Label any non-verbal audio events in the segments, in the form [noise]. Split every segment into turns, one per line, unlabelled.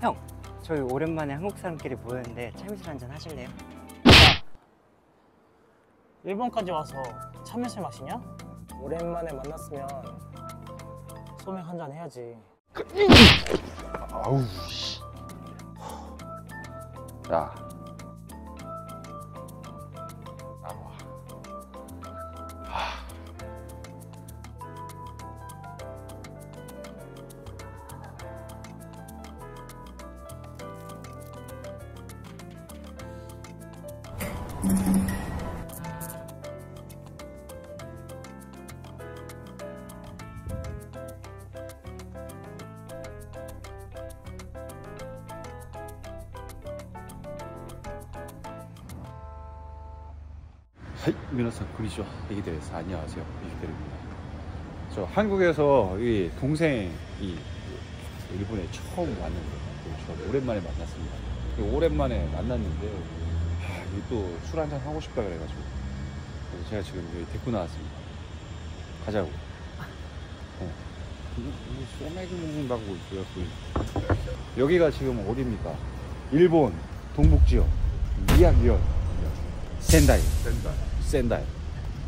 형, 저희 오랜만에 한국 사람끼리 모였는데 참이슬 한잔 하실래요?
일본까지 와서 참외술 마시냐? 오랜만에 만났으면 소맥 한 잔 해야지.
아우 씨. 야. 하이, 미나상 그리죠. 이기대에서 안녕하세요. 이기대입니다. 저 한국에서 이 동생이 일본에 처음 왔는데 저 오랜만에 만났습니다. 오랜만에 만났는데 또 술 한잔 하고 싶다 그래가지고 그래서 제가 지금 여기 데리고 나왔습니다. 가자고. 어. 소맥을 먹는다고 그래갖고 여기가 지금 어디입니까? 일본 동북지역 미야기현 센다이. 센다이. 센다이.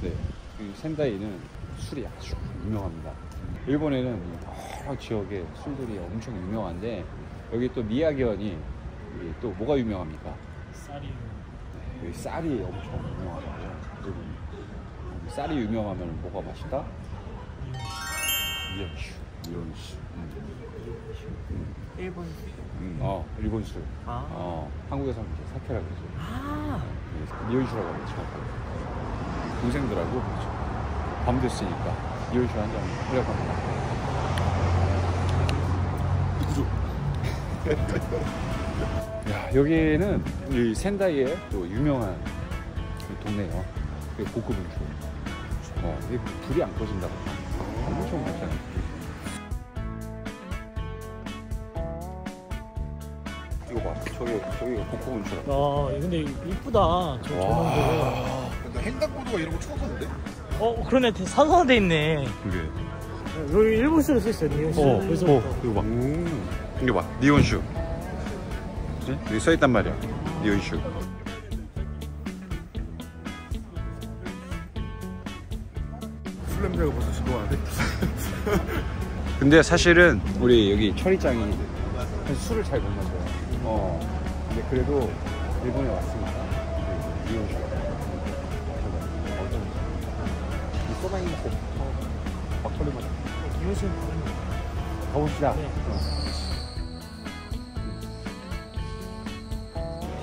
네. 이 센다이는 술이 아주 유명합니다. 일본에는 여러 지역에 술들이 엄청 유명한데 여기 또 미야기현이 여기 또 뭐가 유명합니까?
쌀이
여기 쌀이 엄청 유명하다고요. 그리고 쌀이 유명하면 뭐가 맛있다? 미연슈. 미연슈. 음.
일본.
음, 어, 일본 술.
아.
어, 한국에서는 이제 사케라고 그러죠.
아,
미연슈라고 하죠. 동생들하고 그렇죠. 밤 됐으니까 미연슈 한잔 하려고 합니다. [laughs] 야, 여기는 이 센다이의 또 유명한 그 동네요. 그 고급 음식. 어, 이게 불이 안 꺼진다고. 엄청 괜찮아요. 이거 봐. 저기, 저기가 고급 음식이라고.
아 근데 이쁘다 저 조명도.
근데 횡단보도가 이런 거 처음 봤는데?
어 그러네 산산돼 있네.
그게.
여기 일본 쓰를 써 있어요. 일본 쓰.
어. 어, 이거 봐. 이거 봐. 니온슈. 그치? 여기 써 있단 말이야. 니온슈.
술 냄새가 벌써 시도하는데? [laughs]
근데 사실은 우리 여기 철이짱이 술을 잘 못 마셔요. 어. 근데 그래도 일본에 왔으니까 그 니온슈. 어떤 이 소맥 먹고 막걸리 마셔.
일본 쓰.
가봅시다.
네.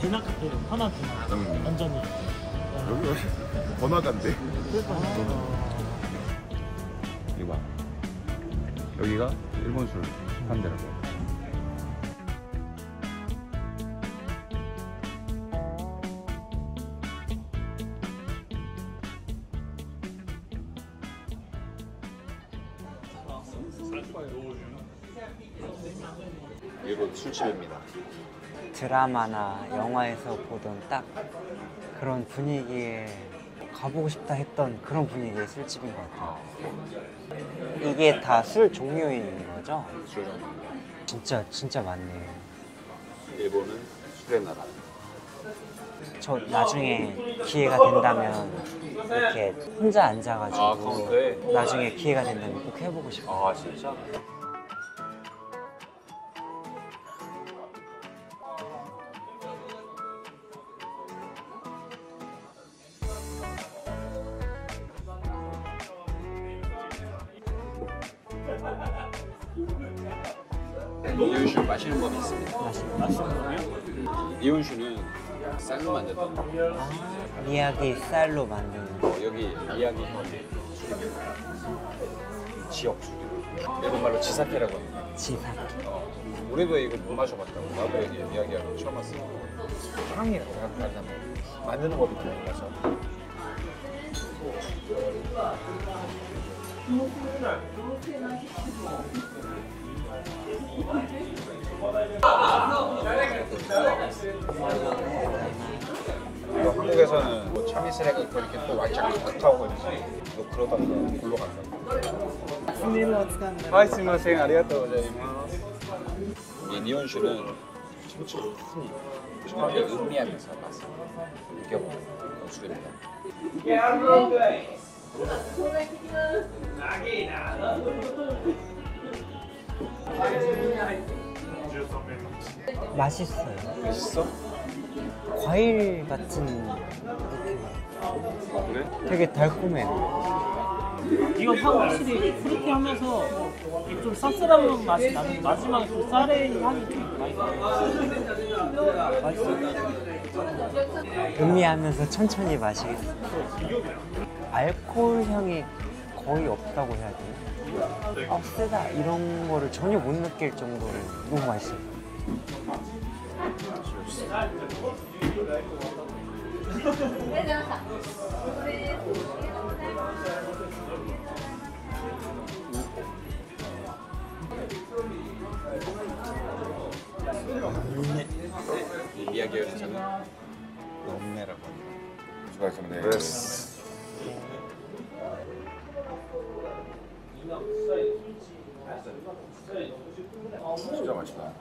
대낮 카페 하나 더
음.
완전히.
여기 훨씬 번화가인데?
이거 봐. 여기가 일본 술 데라고.
드라마나 영화에서 보던 딱 그런 분위기에 가보고 싶다 했던 그런 분위기의 술집인 것 같아요. 이게 다 술 종류인 거죠?
술
진짜 진짜 많네요.
일본은 술의 나라.
저 나중에 기회가 된다면 이렇게 혼자 앉아가지고
아?
나중에 기회가 된다면 꼭 해보고 싶어요.
아 진짜? 이온슈는 쌀로 만든다.
아, 미야기 쌀로 만드는 거.
어, 여기 술입니다. 지역 술. 일본 말로 지사케라고 합니다.
지사키.
어, 우리도 이거 못 마셔봤다고. 나도 여기 이야기하고 처음 왔어. 향이 약간 다르단 말이야. 만드는 법이 달라서. 이거 한국에서는 뭐 참이슬에 있고 이렇게 또 왈짝 타고 이렇게 또 그러다가 골로 간다. 스밀로 어떡한다. 하이 스마생 아리가또 고자이마스. 미니온슈는 참치를 푸니 푸니 음미하면서 맛을 느껴보는 술입니다.
나게나 맛있어요.
맛있어?
과일 같은 느낌.
아 그래?
되게 달콤해요.
이건 향 확실히 프루티하면서 이좀 쌉쌀한 맛이 나는 마지막에 그 쌀의 향이 좀 많이 나요. 맛있어요.
음미하면서 천천히 마시겠어요. 알코올 향이 거의 없다고 해야 되나? 아, 세다 이런 거를 전혀 못 느낄 정도로 너무 맛있어요.
이 이야기에서는 넘내라고 합니다.
수고하셨습니다. 진짜 맛있다.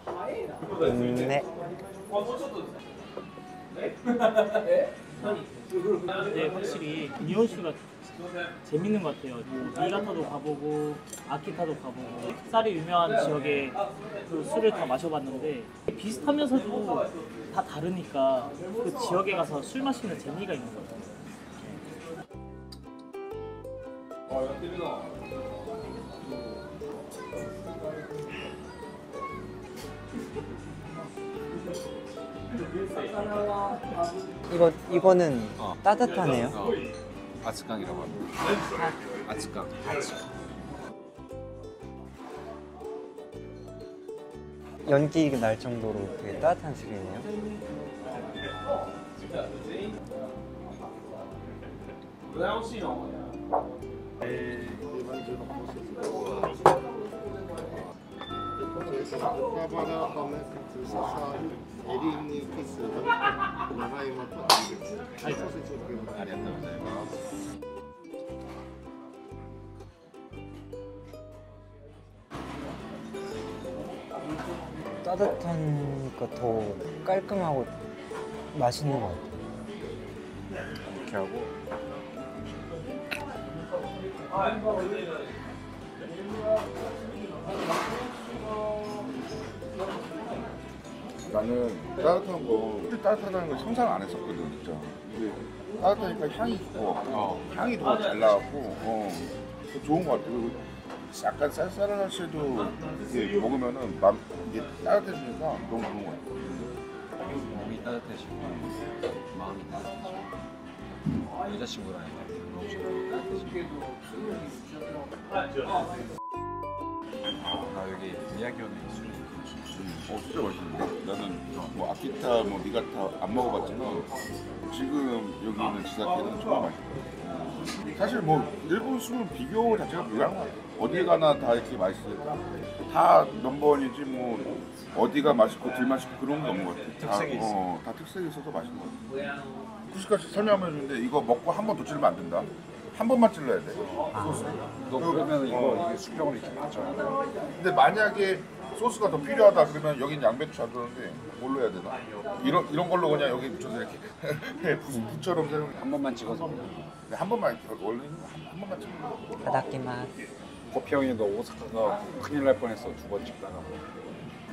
음, 네.
근데 [laughs] 확실히 니온슈가 재밌는 것 같아요. 뭐 니가타도 가보고 아키타도 가보고 쌀이 유명한 지역의 그 술을 다 마셔봤는데 비슷하면서도 다 다르니까 그 지역에 가서 술 마시는 재미가 있는 것 같아요.
이거 이거는
어.
따뜻하네요.
어, 아츠깡이라고 합니다. 아츠깡.
연기 날 정도로 되게 따뜻한 술이네요. 따뜻하니까 더 깔끔하고 맛있는 것 같아요.
이렇게 하고
나는 따뜻한 거, 진짜 따뜻하다는 걸 상상 안 했었거든, 진짜. 근데 따뜻하니까 향이 좋고,
어.
향이 더 잘 나왔고, 어, 더 좋은 것 같아. 그리고 약간 쌀쌀한 시에도 이렇게 먹으면은 맘, 이게 따뜻해지니까 너무 좋은 것 같아.
몸이 따뜻해지고 마음이 따뜻해지고 여자친구랑 너무 좋고 따뜻해지고 아 여기 이야기하는 술이
어, 진짜 맛있는데? 나는 뭐 아키타, 뭐 니가타 안 먹어봤지만 지금 여기 있는 지사케는 정말 맛있다. 사실 뭐 일본 술은 비교 자체가 같아. 어디 가나 다 이렇게 맛있어요. 다 넘버원이지 뭐 어디가 맛있고 덜 맛있고 그런 게 없는 것 같아.
특색이
다, 어, 다 특색이 있어서 맛있는 것 같아. 쿠시까지 설명해 주는데 이거 먹고 한 번더 찌르면 안 된다. 한 번만 찔러야 돼. 소스.
너 그러면 이거 이게 수평으로 이렇게 맞춰
근데 만약에 소스가 더 필요하다 그러면 여긴 양배추 안 들었는데 뭘로 해야 되나? 이런 이런 걸로 그냥 여기 붙여서 이렇게 [laughs] 부, 부처럼 사용.
한 번만 찍어서
근데 한 번만 이렇게 원래는 한, 한 번만 찍는 거.
바닥기만
커피 형이 너 오사카가 큰일 날 뻔했어 두 번 찍다가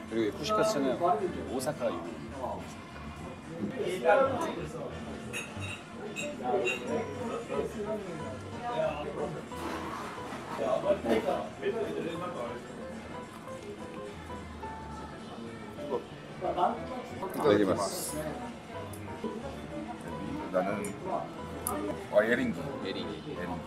그리고 쿠시카스는 오사카 이 후 되게 맛있어
나는 와 예린기.
예린이
예린기.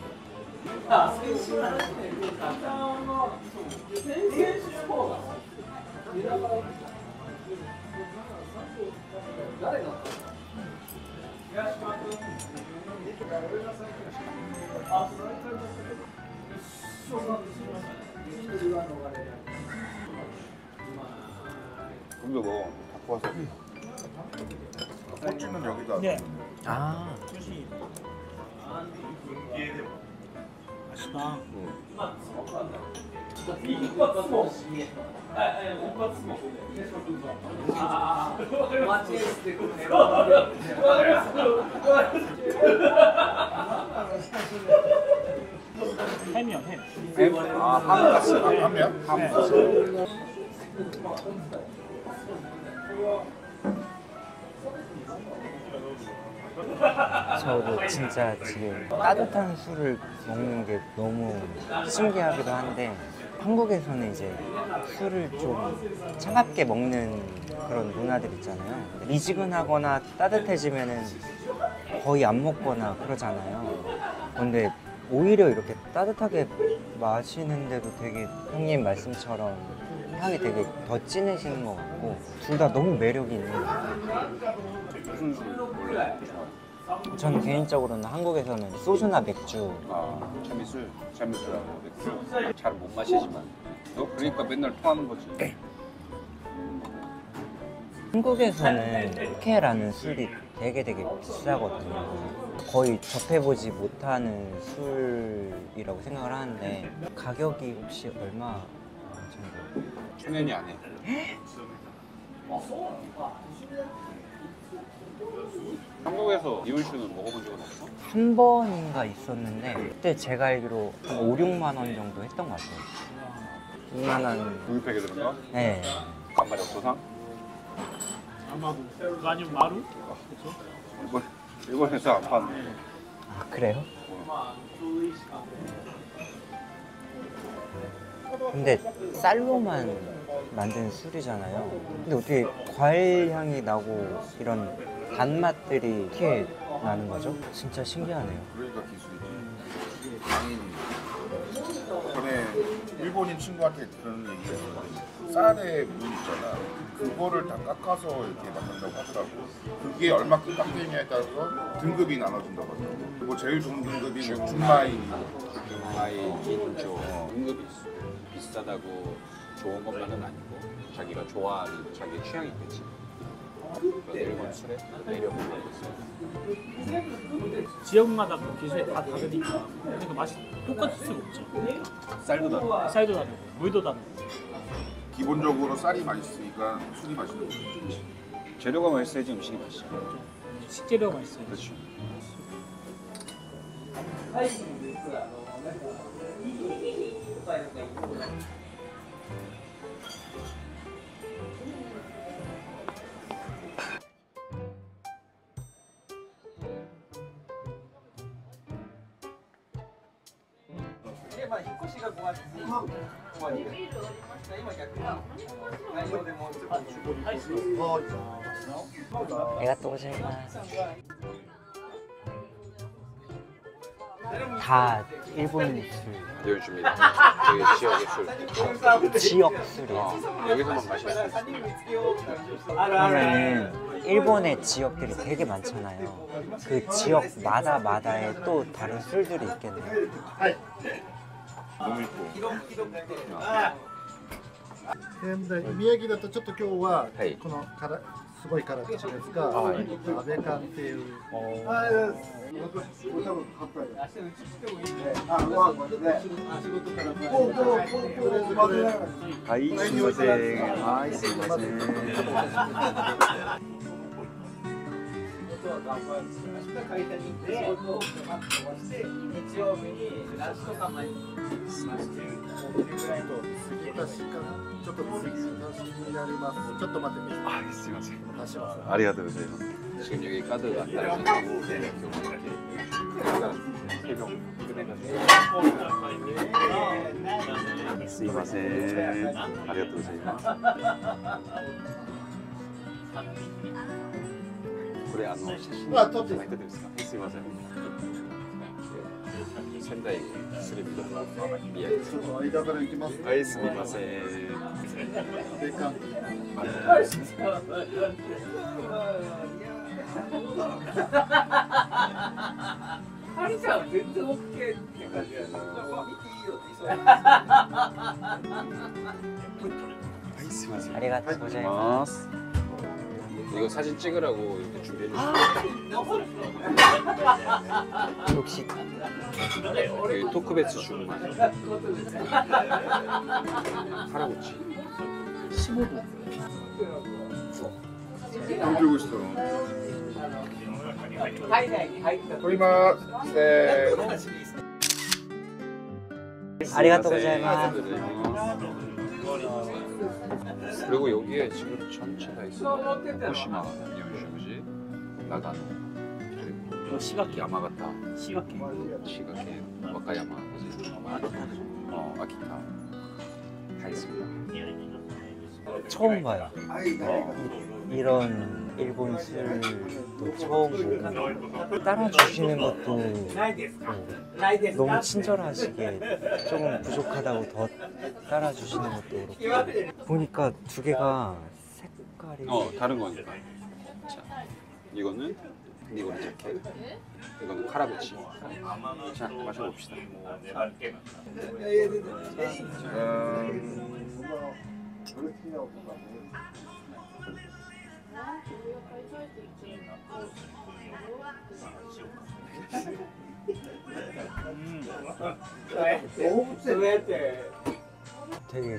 그 럼도 뭐 갖고 와서
꼬치는 여기다.
네.
아
수시. 맛있다.
저도 진짜 지금 따뜻한 술을 먹는 게 너무 신기하기도 한데 한국에서는 이제 술을 좀 차갑게 먹는 그런 문화들 있잖아요. 미지근하거나 따뜻해지면은 거의 안 먹거나 그러잖아요. 근데 오히려 이렇게 따뜻하게 마시는데도 되게 형님 말씀처럼 향이 되게 더 진해지는 것 같고 둘 다 너무 매력이 있는 것 같아요. 저는 개인적으로는 한국에서는 소주나 맥주
아, 참이슬, 참이슬하고 맥주 잘 못 마시지만 너 그러니까 맨날 토하는 거지.
한국에서는 포케라는 술이 되게 되게 비싸거든요. 거의 접해보지 못하는 술이라고 생각을 하는데 가격이 혹시 얼마 정도?
천연이 안 해. 한국에서 이울슈는 먹어본 적은 없어?
한 번인가 있었는데 그때 제가 알기로 한 5, 6만 원 정도 했던 것 같아요. 6만 원.
우유팩에 들은 거?
네.
간발의 고상?
아마도 아니면 마루? 그렇죠?
일본 일본에서 안 파는.
아 그래요? 근데 쌀로만 만든 술이잖아요. 근데 어떻게 과일 향이 나고 이런 단맛들이 이렇게 나는 거죠? 진짜 신기하네요.
그러니까 기술이지. 당연히. 전에 일본인 친구한테 그런 얘기를 했는데 쌀에 물 있잖아. 그거를 다 깎아서 이렇게 만든다고 하더라고. 그게 얼마큼 깎이냐에 따라서 등급이 나눠진다고 하더라고. 뭐 제일 좋은 등급이 뭐 준마이
아이 인조 등급이. 비싸다고 좋은 것만은 아니고 자기가 좋아하는 자기 취향이 있겠지. 일본 술에 매력을 갖고 있어.
지역마다 그 기술이 다 다르니까 그러니까 맛이 똑같을 수가 없죠.
쌀도 다르고.
쌀도 다르고 물도 다르고.
기본적으로 쌀이 맛있으니까 술이 맛있는 거지.
재료가 맛있어야지 음식이 맛있어.
식재료가 맛있어요.
그렇죠.
내가 또 오실만. 다 일본
내어줍니다. 여기 지역의 술.
술, 지역 술이에요.
어, 여기서만 마실 수 있어.
그러면은 일본의 지역들이 되게 많잖아요. 그 지역마다 마다에 또 다른 술들이 있겠네요.
너무 이뻐.
で宮城だとちょっと今日は
はい。
このからすごい辛口ですが、
はい。
安倍缶っていう。
はい、すみません。はい、すみません。
次足しかなちょっと次足しになります。ちょっと待ってね。
はい、すみません。
足します。
ありがとうございます。 지금 여기 카드가 떨어진다고 이렇게 세종すいません。ありがとうございます。 これあの写真
あ撮って
いただいてですか。すいません。仙台スリムド宮城です。
間から行きます。
はい、すみません。
安倍缶。
ハリちゃん全然 OK って感じだよね。見ていいよって
はい、すみません。
ありがとうございます。
ます。 이거 사진 찍으라고 이렇게 준비해 줬어요.
역시
여기 토크베츠 주문만. 할아버지.
15도.
돈 들고 있어.
はいはいはい
보이마. 네.
아리가또 고자이마스.
그리고 여기에 지금 전체 다 있어. 후쿠시마, 니온슈지, 나가노, 그리고
시각기.
야마가타,
시각기.
시가케, 와카야마? 어, 아키타 다 있습니다.
처음 봐요. 이- 이런 일본 술도 처음 보고 따라주시는 것도 어, 너무 친절하시게 조금 부족하다고 더 따라주시는 것도 그렇고 보니까 두 개가 색깔이
어, 다른 거니까. 자, 이거는 니고리 자켓, 이거는 카라부치. 자, 마셔봅시다.
되게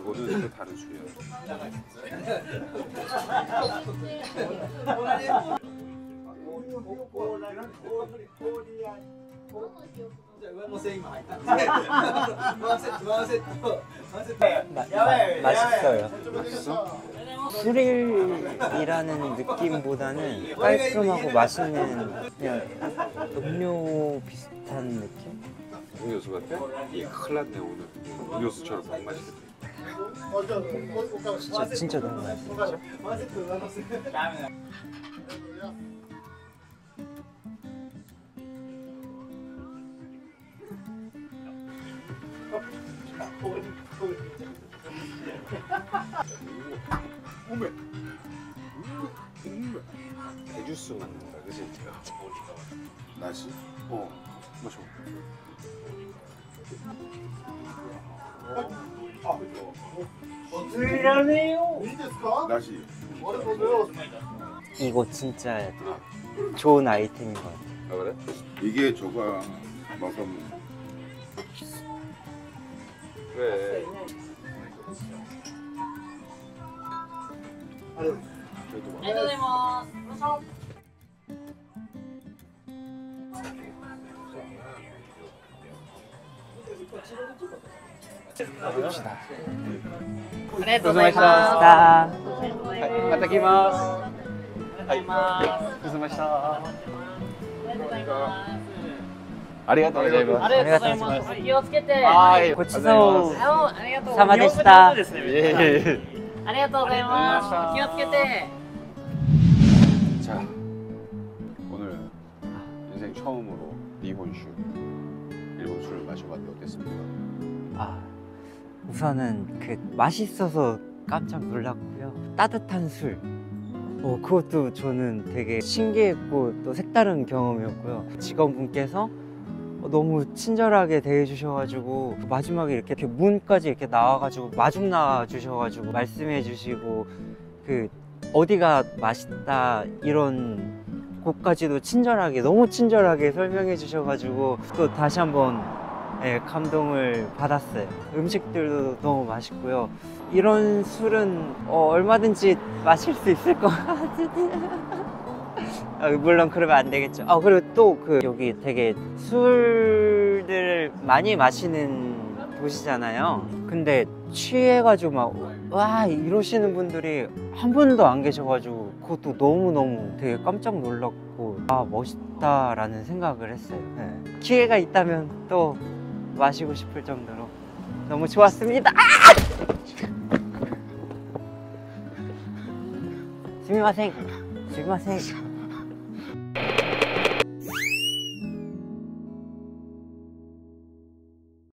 이거는 또 다른
마, 맛있어요.
맛있어?
술이라는 느낌보다는 깔끔하고 맛있는 그냥 음료 비슷한 느낌?
음료수 같아? 이 큰일 났네 오늘. 음료수처럼 못 마시겠다.
진짜 진짜 너무 맛있어.
대주스 먹는다, 그지?
음. 날씨?
어, 마셔.
いいですか
나시.
ありがとうございます
이거 진짜 좋은 아이템인 것 같아요.
아 그래?
이게 저거 먹으면
그래.
ありがとう
그래도
ありがとうございま
した。はい、
また来ます。はい、ありがとうございました。ありがとうございます。
ありがとうございます。気をつけて。
はい、
ごちそうさまでした。
ありがとうございます。気をつけて。
じゃあ、오늘인생처음으日本酒 마셔봤는데 어땠습니까?
아, 우선은 그 맛있어서 깜짝 놀랐고요. 따뜻한 술. 어, 그것도 저는 되게 신기했고 또 색다른 경험이었고요. 직원분께서 너무 친절하게 대해주셔가지고 마지막에 이렇게, 이렇게 문까지 이렇게 나와가지고 마중 나와주셔가지고 말씀해주시고 그 어디가 맛있다 이런 곳까지도 친절하게 너무 친절하게 설명해 주셔가지고 또 다시 한번 예, 감동을 받았어요. 음식들도 너무 맛있고요. 이런 술은 어, 얼마든지 마실 수 있을 것 같은데. [laughs] 아, 물론 그러면 안 되겠죠. 아 그리고 또 그 여기 되게 술들을 많이 마시는 도시잖아요. 근데 취해가지고 막 와 이러시는 분들이 한 분도 안 계셔가지고 그것도 너무 너무 되게 깜짝 놀랐고 아 멋있다라는 생각을 했어요. 네. 기회가 있다면 또 마시고 싶을 정도로 너무 좋았습니다. 아! [laughs] 스미마생, 스미마생.